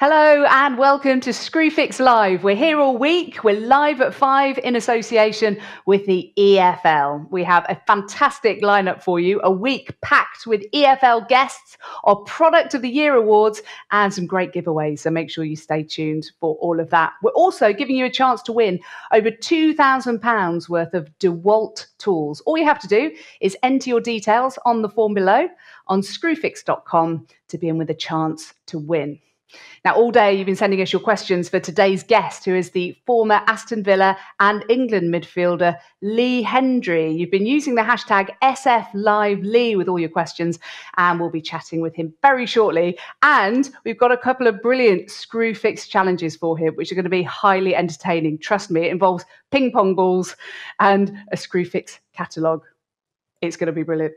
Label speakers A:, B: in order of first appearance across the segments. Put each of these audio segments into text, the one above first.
A: Hello and welcome to Screwfix Live. We're here all week. We're live at five in association with the EFL. We have a fantastic lineup for you, a week packed with EFL guests, our Product of the Year awards, and some great giveaways. So make sure you stay tuned for all of that. We're also giving you a chance to win over £2,000 worth of DeWalt tools. All you have to do is enter your details on the form below on screwfix.com to be in with a chance to win. Now, all day you've been sending us your questions for today's guest, who is the former Aston Villa and England midfielder Lee Hendrie. You've been using the hashtag SFLiveLee with all your questions, and we'll be chatting with him very shortly. And we've got a couple of brilliant Screwfix challenges for him, which are going to be highly entertaining. Trust me, it involves ping pong balls and a Screwfix catalogue. It's going to be brilliant.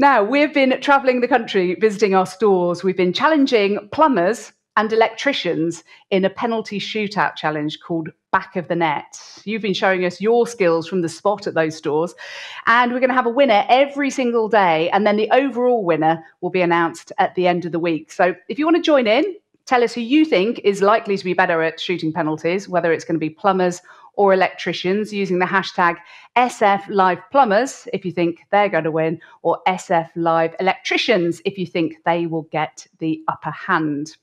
A: Now, we've been traveling the country visiting our stores. We've been challenging plumbers and electricians in a penalty shootout challenge called Back of the Net. You've been showing us your skills from the spot at those stores, and we're going to have a winner every single day, and then the overall winner will be announced at the end of the week. So if you want to join in, tell us who you think is likely to be better at shooting penalties, whether it's going to be plumbers or electricians using the hashtag SF Live Plumbers if you think they're going to win, or SF Live Electricians if you think they will get the upper hand.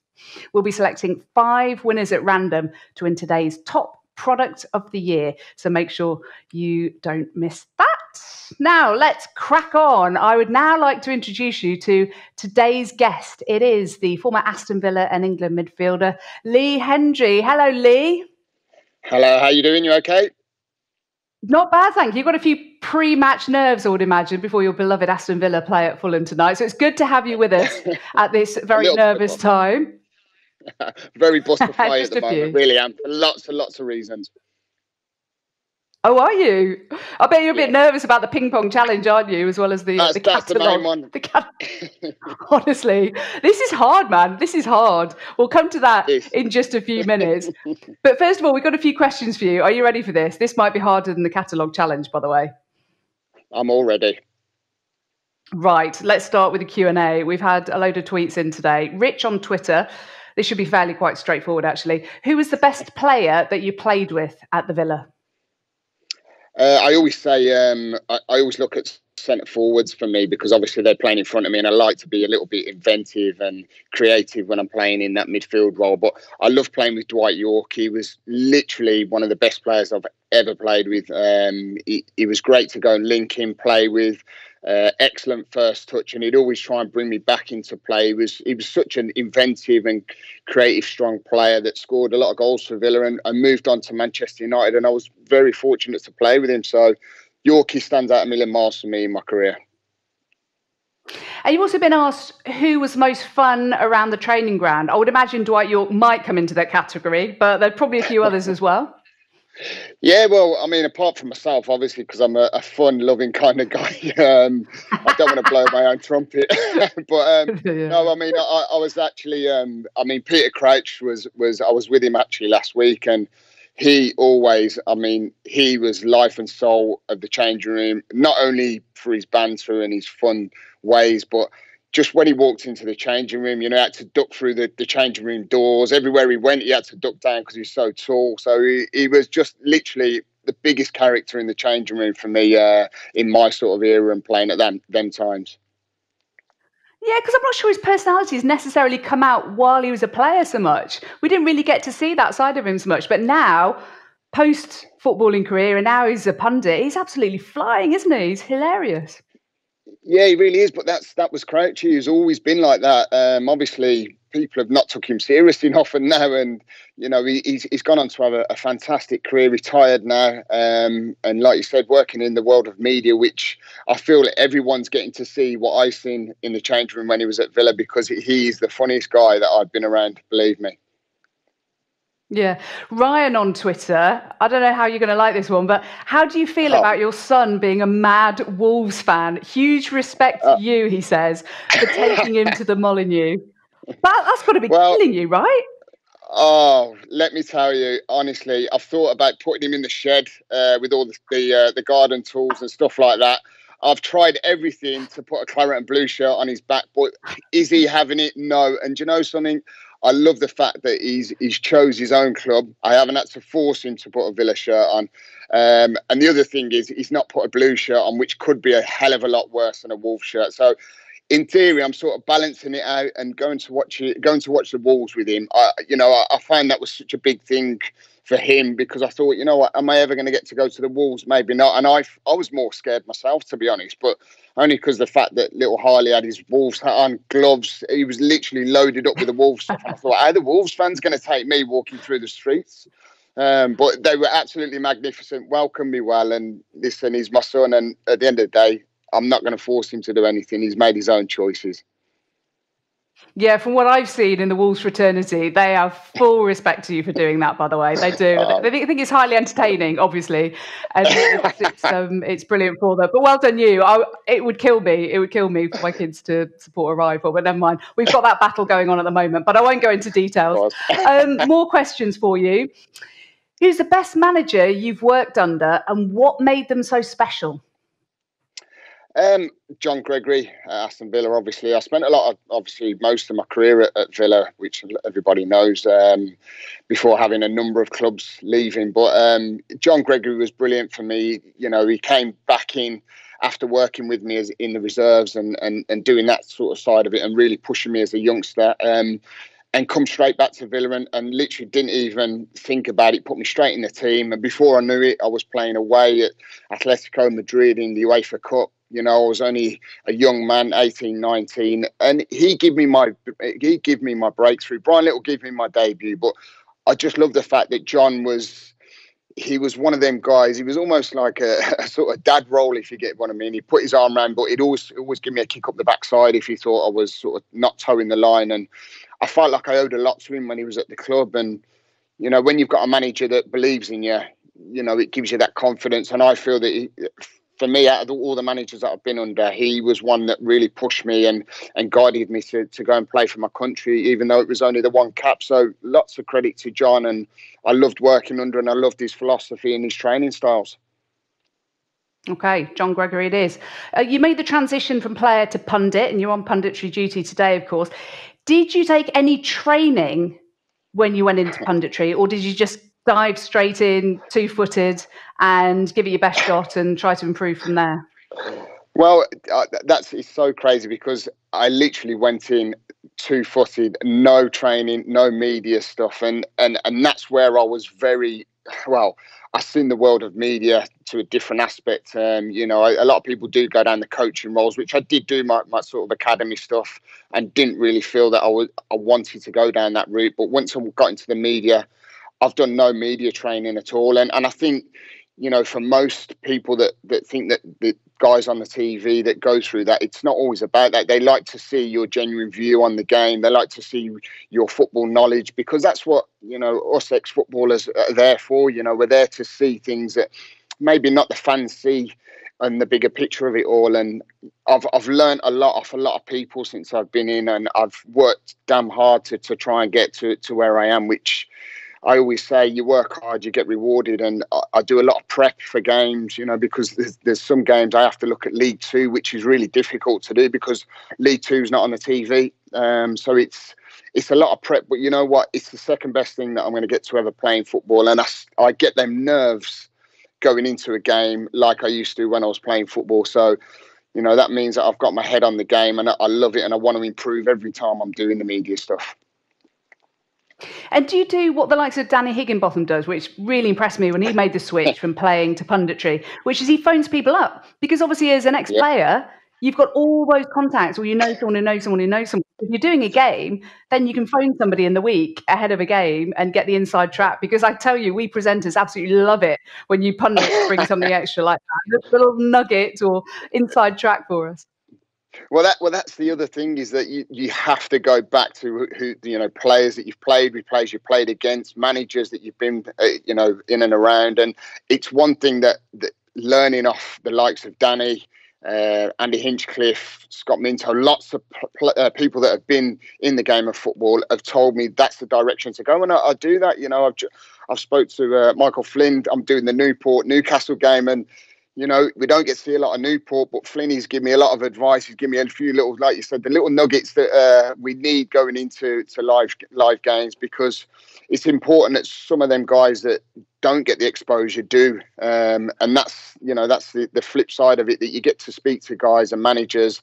A: We'll be selecting five winners at random to win today's top product of the year. So make sure you don't miss that. Now, let's crack on. I would now like to introduce you to today's guest. It is the former Aston Villa and England midfielder, Lee Hendrie. Hello, Lee.
B: Hello, how you doing? You okay?
A: Not bad, thank you. You've got a few pre-match nerves, I would imagine, before your beloved Aston Villa play at Fulham tonight. So it's good to have you with us at this very nervous time.
B: very butterfly at the moment, really am, for lots and lots of reasons.
A: Oh, are you? I bet you're a bit yeah. nervous about the ping pong challenge, aren't you? As well as the
B: that's,
A: the
B: that's the one. The cat-
A: Honestly, this is hard, man. This is hard. We'll come to that in just a few minutes. but first of all, we've got a few questions for you. Are you ready for this? This might be harder than the catalogue challenge, by the way.
B: I'm all ready.
A: Right. Let's start with the Q and A. We've had a load of tweets in today. Rich on Twitter. This should be fairly quite straightforward, actually. Who was the best player that you played with at the Villa?
B: Uh, I always say um, I, I, always look at centre forwards for me because obviously they're playing in front of me, and I like to be a little bit inventive and creative when I'm playing in that midfield role. But I love playing with Dwight Yorke. He was literally one of the best players I've ever played with. Um, he, he was great to go and link in, play with. Uh, excellent first touch, and he'd always try and bring me back into play. He was he was such an inventive and creative, strong player that scored a lot of goals for Villa and, and moved on to Manchester United. And I was very fortunate to play with him. So Yorkie stands out a million miles for me in my career.
A: And you've also been asked who was most fun around the training ground. I would imagine Dwight Yorke might come into that category, but there are probably a few others as well.
B: Yeah, well, I mean, apart from myself, obviously, because I'm a, a fun-loving kind of guy. Um, I don't want to blow my own trumpet, but um, yeah. no, I mean, I, I was actually, um, I mean, Peter Crouch was was I was with him actually last week, and he always, I mean, he was life and soul of the changing room, not only for his banter and his fun ways, but just when he walked into the changing room, you know, he had to duck through the, the changing room doors. Everywhere he went, he had to duck down because he was so tall. So he, he was just literally the biggest character in the changing room for me uh, in my sort of era and playing at them them times.
A: Yeah, because I'm not sure his personality has necessarily come out while he was a player so much. We didn't really get to see that side of him so much. But now, post footballing career, and now he's a pundit, he's absolutely flying, isn't he? He's hilarious.
B: Yeah, he really is. But that's that was Crouchy. He's always been like that. Um, obviously, people have not took him seriously enough, and now, and you know, he, he's he's gone on to have a, a fantastic career. Retired now, um, and like you said, working in the world of media, which I feel that everyone's getting to see what I seen in the change room when he was at Villa because he's the funniest guy that I've been around. Believe me.
A: Yeah. Ryan on Twitter, I don't know how you're going to like this one, but how do you feel oh. about your son being a mad Wolves fan? Huge respect uh, to you, he says, for taking him to the Molineux. That, that's got to be well, killing you, right?
B: Oh, let me tell you, honestly, I've thought about putting him in the shed uh, with all the the, uh, the garden tools and stuff like that. I've tried everything to put a claret and blue shirt on his back, but is he having it? No. And you know something? I love the fact that he's he's chose his own club. I haven't had to force him to put a Villa shirt on. Um, and the other thing is he's not put a blue shirt on, which could be a hell of a lot worse than a Wolf shirt. So in theory, I'm sort of balancing it out and going to watch it, going to watch the Wolves with him. I, you know, I, I find that was such a big thing for him because I thought, you know what, am I ever going to get to go to the Wolves? Maybe not. And I, I was more scared myself, to be honest, but only because the fact that little Harley had his Wolves hat on, gloves, he was literally loaded up with the Wolves stuff. And I thought, how are the Wolves fans going to take me walking through the streets? Um, but they were absolutely magnificent, welcomed me well, and listen, he's my son, and at the end of the day, I'm not going to force him to do anything. He's made his own choices.
A: Yeah, from what I've seen in the Wolves fraternity, they have full respect to you for doing that. By the way, they do. Oh. They think it's highly entertaining, obviously, and it's it's, um, it's brilliant for them. But well done, you. I, it would kill me. It would kill me for my kids to support a rival. But never mind. We've got that battle going on at the moment. But I won't go into details. Um, more questions for you. Who's the best manager you've worked under, and what made them so special?
B: Um, John Gregory at Aston Villa, obviously. I spent a lot of, obviously, most of my career at, at Villa, which everybody knows, um, before having a number of clubs leaving. But um, John Gregory was brilliant for me. You know, he came back in after working with me as in the reserves and, and, and doing that sort of side of it and really pushing me as a youngster. Um, and come straight back to Villa and, and, literally didn't even think about it, put me straight in the team. And before I knew it, I was playing away at Atletico Madrid in the UEFA Cup you know, I was only a young man, 18, 19, and he gave me my he gave me my breakthrough. Brian Little gave me my debut, but I just love the fact that John was he was one of them guys. He was almost like a, a, sort of dad role, if you get what I mean. He put his arm around, but he'd always always give me a kick up the backside if he thought I was sort of not toeing the line. And I felt like I owed a lot to him when he was at the club. And you know, when you've got a manager that believes in you, you know, it gives you that confidence. And I feel that he, for me, out of all the managers that I've been under, he was one that really pushed me and and guided me to, to go and play for my country, even though it was only the one cap. So lots of credit to John, and I loved working under, and I loved his philosophy and his training styles.
A: Okay, John Gregory, it is. Uh, you made the transition from player to pundit, and you're on punditry duty today, of course. Did you take any training when you went into punditry, or did you just dive straight in, two footed, and give it your best shot and try to improve from there?
B: Well, uh, that's it's so crazy because I literally went in two footed, no training, no media stuff, and and and that's where I was very well. I seen the world of media to a different aspect. Um, you know, a, a lot of people do go down the coaching roles, which I did do my, my sort of academy stuff, and didn't really feel that I was I wanted to go down that route. But once I got into the media, I've done no media training at all, and and I think you know for most people that that think that the guys on the TV that go through that, it's not always about that. They like to see your genuine view on the game. They like to see your football knowledge because that's what you know us ex footballers are there for. You know, we're there to see things that maybe not the fans see and the bigger picture of it all. And I've I've learned a lot off a lot of people since I've been in, and I've worked damn hard to to try and get to to where I am, which I always say you work hard, you get rewarded, and I, I do a lot of prep for games. You know, because there's, there's, some games I have to look at League Two, which is really difficult to do because League Two is not on the TV. Um, so it's it's a lot of prep. But you know what? It's the second best thing that I'm going to get to ever playing football, and I, I get them nerves going into a game like I used to when I was playing football. So you know that means that I've got my head on the game, and I, I love it, and I want to improve every time I'm doing the media stuff.
A: And do you do what the likes of Danny Higginbotham does, which really impressed me when he made the switch from playing to punditry, which is he phones people up because obviously as an ex-player, you've got all those contacts, or you know someone who knows someone who knows someone. If you're doing a game, then you can phone somebody in the week ahead of a game and get the inside track. Because I tell you, we presenters absolutely love it when you pundits bring something extra like that, a little nugget or inside track for us.
B: Well, that well, that's the other thing is that you, you have to go back to who you know players that you've played with, players you've played against, managers that you've been uh, you know in and around, and it's one thing that, that learning off the likes of Danny, uh, Andy Hinchcliffe, Scott Minto, lots of pl- uh, people that have been in the game of football have told me that's the direction to go, and I, I do that. You know, I've I've spoke to uh, Michael Flynn. I'm doing the Newport Newcastle game, and you know, we don't get to see a lot of Newport, but Flinny's given me a lot of advice. He's given me a few little, like you said, the little nuggets that uh, we need going into to live live games because it's important that some of them guys that don't get the exposure do, um, and that's you know that's the, the flip side of it that you get to speak to guys and managers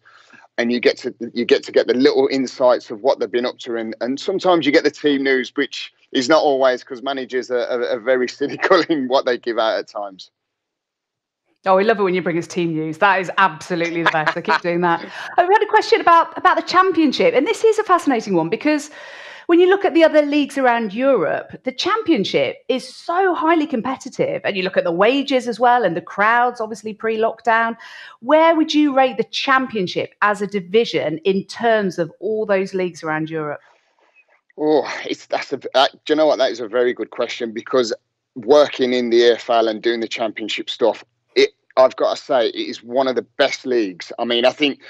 B: and you get to you get to get the little insights of what they've been up to. And, and sometimes you get the team news which is not always because managers are, are, are, very cynical in what they give out at times
A: Oh, we love it when you bring us team news. That is absolutely the best. I keep doing that. Oh, we had a question about about the championship, and this is a fascinating one because when you look at the other leagues around Europe, the championship is so highly competitive, and you look at the wages as well, and the crowds, obviously pre-lockdown. Where would you rate the championship as a division in terms of all those leagues around Europe?
B: Oh, it's that's a. Uh, do you know what? That is a very good question because working in the EFL and doing the championship stuff, I've got to say, it is one of the best leagues. I mean, I think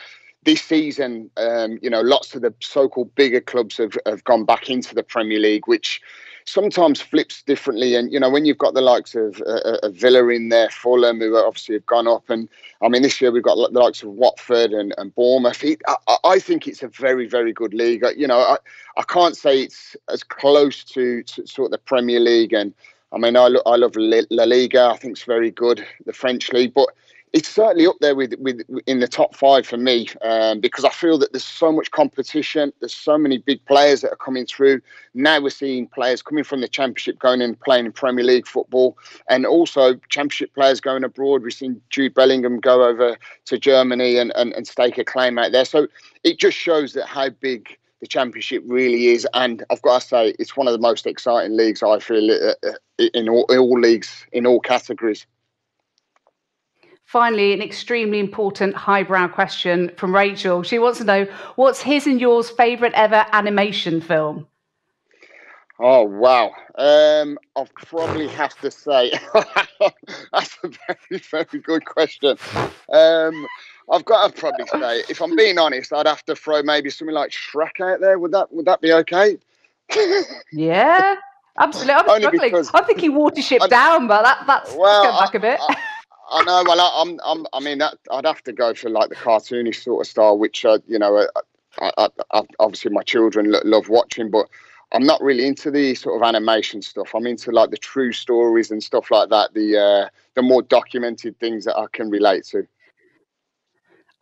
B: this season, um, you know, lots of the so-called bigger clubs have, have gone back into the Premier League, which sometimes flips differently. And you know, when you've got the likes of, uh, uh Villa in there, Fulham, who obviously have gone up, and I mean, this year we've got the likes of Watford and, and Bournemouth. It, I, I, think it's a very, very good league. You know, I, I can't say it's as close to, to sort of the Premier League and I mean, I, lo- I love La Liga. I think it's very good, the French league, but it's certainly up there with, with in the top five for me um, because I feel that there's so much competition. There's so many big players that are coming through. Now we're seeing players coming from the Championship going and playing in Premier League football, and also Championship players going abroad. We've seen Jude Bellingham go over to Germany and, and, and stake a claim out there. So it just shows that how big the championship really is, and I've got to say, it's one of the most exciting leagues I feel uh, uh, in all, in all leagues, in all categories.
A: Finally, an extremely important highbrow question from Rachel. She wants to know what's his and yours favourite ever animation film?
B: Oh wow! Um, I'll probably have to say that's a very very good question. Um, I've got to probably say, if I'm being honest, I'd have to throw maybe something like Shrek out there. Would that would that be okay?
A: yeah, absolutely. I'm struggling. I'm thinking Watership I'm, Down, but that that's well, let's go back I, a bit.
B: I, I know. Well, I, am I'm, I mean, that, I'd have to go for like the cartoonish sort of style, which uh, you know, I, I, I, obviously my children love watching, but I'm not really into the sort of animation stuff. I'm into like the true stories and stuff like that. The uh, the more documented things that I can relate to.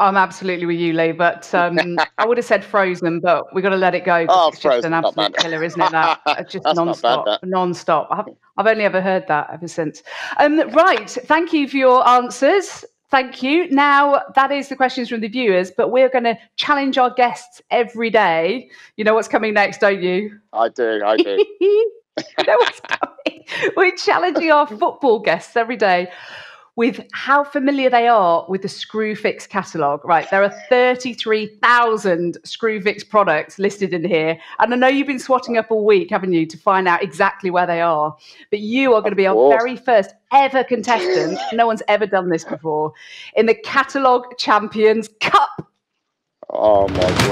A: I'm absolutely with you, Lee. But um, I would have said Frozen, but we've got to let it go.
B: Oh,
A: it's just an absolute killer, isn't it? That just non-stop, bad, non-stop. I've, I've only ever heard that ever since. Um, right. Thank you for your answers. Thank you. Now, that is the questions from the viewers, but we're going to challenge our guests every day. You know what's coming next, don't you?
B: I do. I do.
A: you know what's coming? We're challenging our football guests every day with how familiar they are with the Screwfix catalogue. Right, there are 33,000 Screwfix products listed in here. And I know you've been swatting up all week, haven't you, to find out exactly where they are. But you are going to be our very first ever contestant. no one's ever done this before in the Catalogue Champions Cup.
B: Oh, my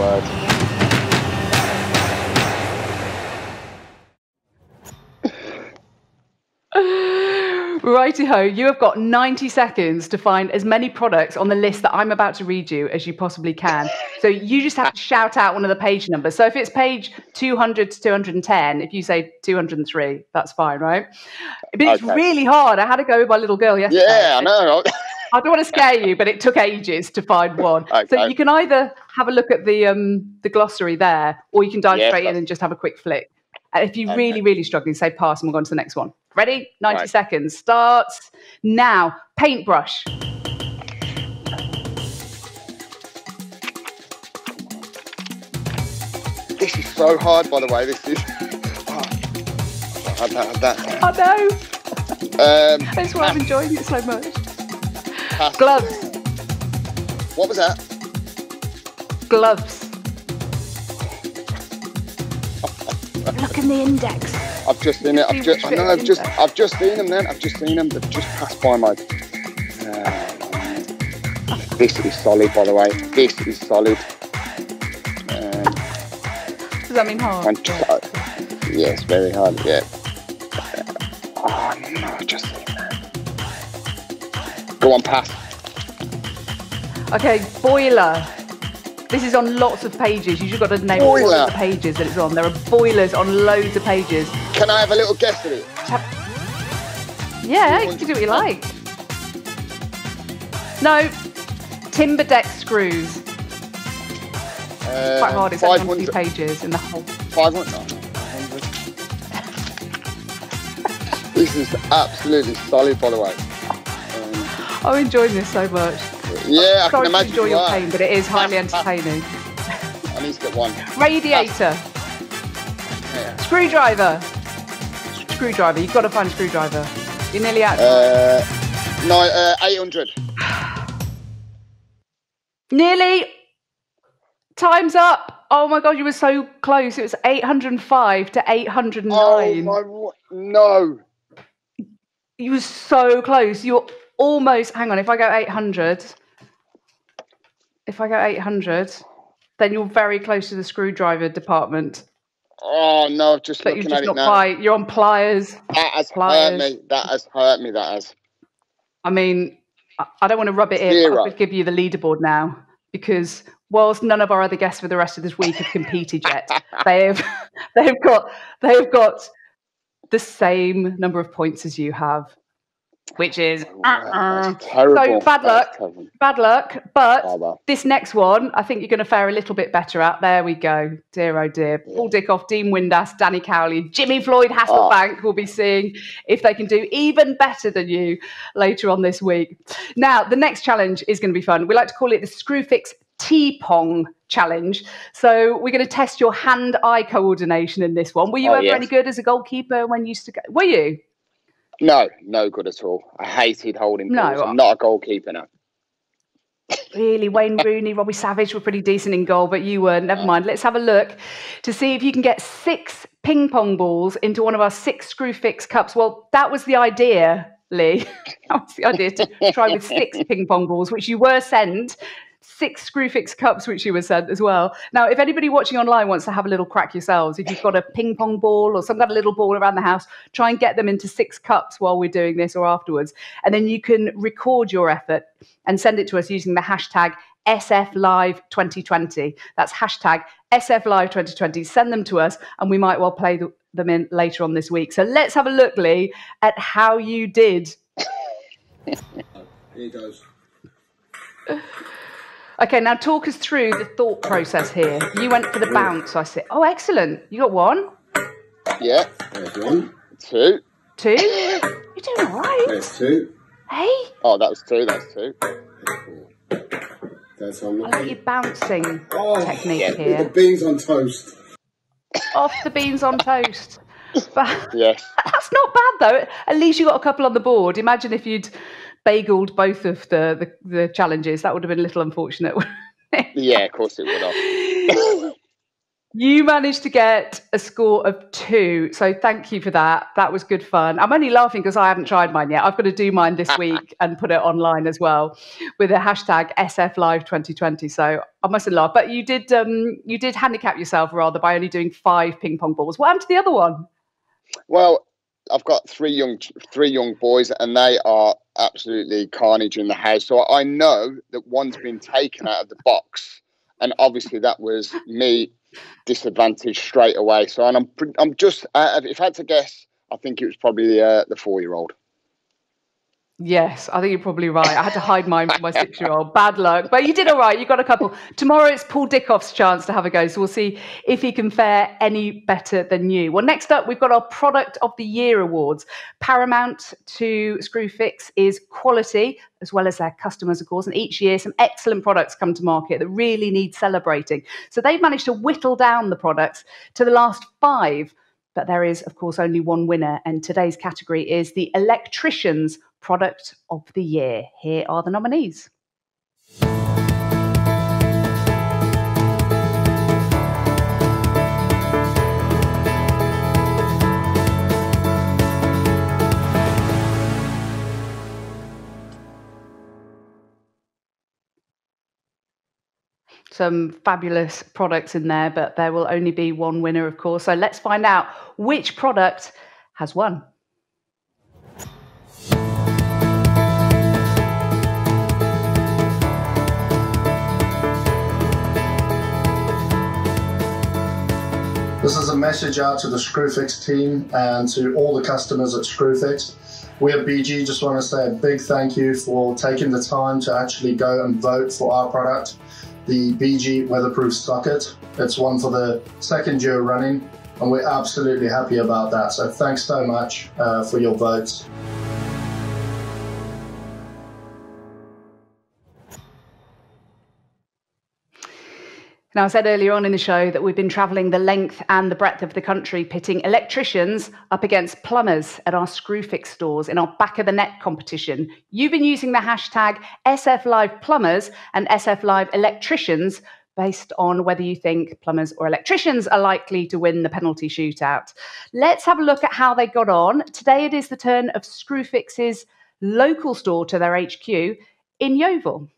B: word.
A: Righty ho, you have got 90 seconds to find as many products on the list that I'm about to read you as you possibly can. So you just have to shout out one of the page numbers. So if it's page 200 to 210, if you say 203, that's fine, right? But it's okay. really hard. I had to go with my little girl yesterday.
B: Yeah, I know.
A: I don't want to scare you, but it took ages to find one. Okay. So you can either have a look at the um, the glossary there, or you can dive straight in and just have a quick flick. And if you're okay. really, really struggling, say pass and we'll go on to the next one. Ready? 90 right. seconds. Starts now. Paintbrush.
B: This is so hard, by the way. This is. Oh, I that, that.
A: I know. Um, That's why I'm enjoying it so much. Pass. Gloves.
B: What was that?
A: Gloves. Look in the index.
B: I've just seen it. I've just, I know. I've just, I've just seen them. Then I've just seen them. They've just passed by my. Uh, this is solid, by the way. This is solid.
A: Um, Does that mean hard? And,
B: uh, yes, very hard. Yeah. Uh, oh no, just seen that. Go on, pass.
A: Okay, boiler. This is on lots of pages. You've just got to name all the pages that it's on. There are boilers on loads of pages.
B: Can I have a little guess at it?
A: Yeah, you can do what you like. No, timber deck screws. Uh, quite hard. It's only on pages in the whole.
B: Five hundred. this is absolutely solid, by the way.
A: Um, I'm enjoying this so much.
B: Yeah, I can imagine.
A: enjoy you your pain, but it is highly entertaining.
B: I need to get one.
A: Radiator. Yeah. Screwdriver. Screwdriver. You've got to find a screwdriver. You're nearly out.
B: Uh, no, uh, 800.
A: Nearly. Time's up. Oh my god, you were so close. It was 805 to 809. Oh my,
B: no.
A: You were so close. You're almost, hang on, if I go 800, if I go 800, then you're very close to the screwdriver department.
B: Oh no, I've just but looking at it now.
A: You're on pliers.
B: That has pliers. hurt me. That has hurt me. That has.
A: I mean, I don't want to rub it in. I'll give you the leaderboard now because whilst none of our other guests for the rest of this week have competed yet, they have they've got they've got the same number of points as you have which is uh-uh. so bad luck, bad luck. But this next one, I think you're going to fare a little bit better at. There we go, dear oh dear. Yeah. Paul Dickov, Dean Windass, Danny Cowley, Jimmy Floyd Hasselbaink oh. will be seeing if they can do even better than you later on this week. Now, the next challenge is going to be fun. We like to call it the Screwfix T Pong challenge. So we're going to test your hand-eye coordination in this one. Were you oh, ever yes. any good as a goalkeeper when you used to go? Were you?
B: No, no good at all. I hated holding balls. No, I'm not a goalkeeper now.
A: really, Wayne Rooney, Robbie Savage were pretty decent in goal, but you were. Never mind. Let's have a look to see if you can get six ping pong balls into one of our six Screwfix cups. Well, that was the idea, Lee. that was the idea to try with six ping pong balls, which you were sent six Screwfix cups, which you were sent as well. Now, if anybody watching online wants to have a little crack yourselves, if you've got a ping pong ball or some kind of little ball around the house, try and get them into six cups while we're doing this or afterwards. And then you can record your effort and send it to us using the hashtag SFLive2020. That's hashtag SFLive2020. Send them to us and we might well play them in later on this week. So let's have a look, Lee, at how you did.
C: Here goes.
A: Okay, now talk us through the thought process here. You went for the bounce. I said, oh, excellent. You got one?
B: Yeah.
C: There's one.
B: Two.
A: Two? You're doing all right.
C: There's two.
A: Hey?
B: Oh, that was two. That's two.
C: That's one.
A: I like your bouncing oh, technique yeah. here.
C: The beans on toast.
A: Off the beans on toast.
B: But yes.
A: That's not bad, though. At least you got a couple on the board. Imagine if you'd bageled both of the, the, the challenges. That would have been a little unfortunate.
B: yeah, of course it would have.
A: you managed to get a score of two. So thank you for that. That was good fun. I'm only laughing because I haven't tried mine yet. I've got to do mine this week and put it online as well with the hashtag SFLive2020. So I mustn't laugh. But you did um, you did handicap yourself rather by only doing five ping pong balls. What happened to the other one?
B: Well, I've got three young three young boys, and they are absolutely carnage in the house. So I know that one's been taken out of the box, and obviously that was me disadvantaged straight away. So and I'm I'm just uh, if I had to guess, I think it was probably the uh, the four year old.
A: Yes, I think you're probably right. I had to hide mine from my six year old. Bad luck. But you did all right. You got a couple. Tomorrow it's Paul Dickov's chance to have a go. So we'll see if he can fare any better than you. Well, next up, we've got our Product of the Year awards. Paramount to Screwfix is quality, as well as their customers, of course. And each year, some excellent products come to market that really need celebrating. So they've managed to whittle down the products to the last five. But there is, of course, only one winner. And today's category is the electricians Product of the Year. Here are the nominees. some fabulous products in there, but there will only be one winner, of course. So let's find out which product has won.
C: This is a message out to the Screwfix team and to all the customers at Screwfix. We at BG just want to say a big thank you for taking the time to actually go and vote for our product, the BG Weatherproof Socket. It's one for the second year running, and we're absolutely happy about that. So thanks so much uh, for your votes.
A: Now, I said earlier on in the show that we've been travelling the length and the breadth of the country, pitting electricians up against plumbers at our Screwfix stores in our back of the net competition. You've been using the hashtag SF Live Plumbers and SF Live Electricians based on whether you think plumbers or electricians are likely to win the penalty shootout. Let's have a look at how they got on. Today it is the turn of Screwfix's local store to their HQ in Yeovil.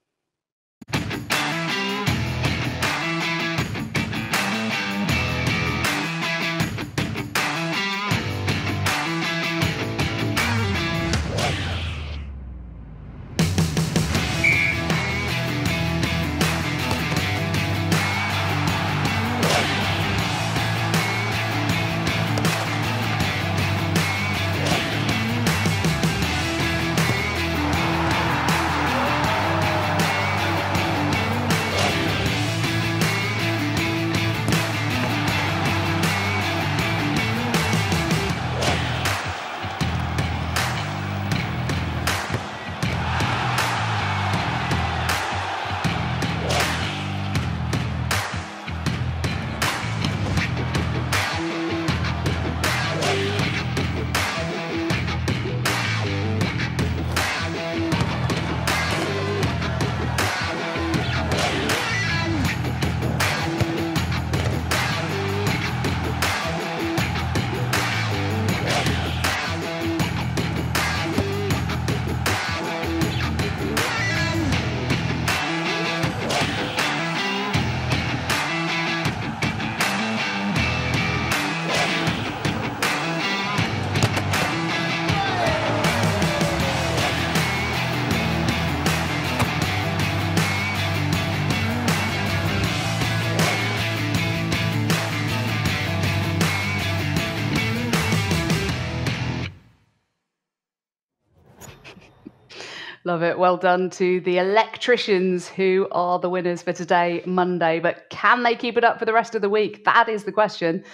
A: Love it. Well done to the electricians who are the winners for today, Monday. But can they keep it up for the rest of the week? That is the question.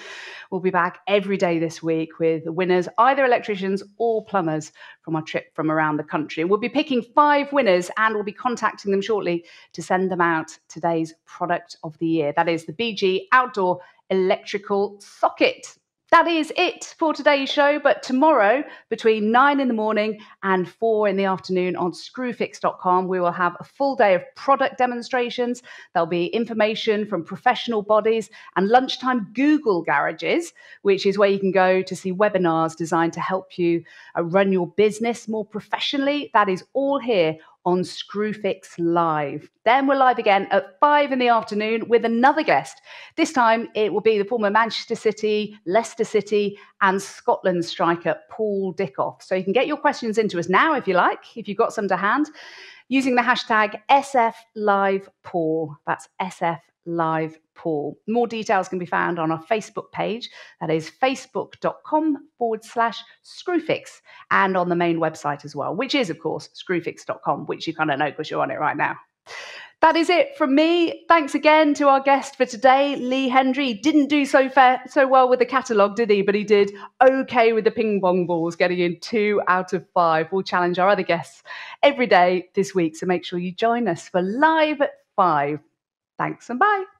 A: We'll be back every day this week with winners, either electricians or plumbers from our trip from around the country. We'll be picking five winners and we'll be contacting them shortly to send them out today's product of the year. That is the BG Outdoor Electrical Socket that is it for today's show. But tomorrow, between nine in the morning and four in the afternoon on screwfix.com, we will have a full day of product demonstrations. There'll be information from professional bodies and lunchtime Google garages, which is where you can go to see webinars designed to help you uh, run your business more professionally. That is all here on Screwfix Live. Then we're live again at five in the afternoon with another guest. This time it will be the former Manchester City, Leicester City, and Scotland striker Paul Dickov. So you can get your questions into us now if you like, if you've got some to hand, using the hashtag SFLivePaul. That's SF Live Paul. More details can be found on our Facebook page. That is facebook.com forward slash screwfix and on the main website as well, which is, of course, screwfix.com, which you kind of know because you're on it right now. That is it from me. Thanks again to our guest for today, Lee Hendrie. He didn't do so fair, so well with the catalogue, did he? But he did okay with the ping pong balls, getting in two out of five. We'll challenge our other guests every day this week, so make sure you join us for live at five. Thanks and bye.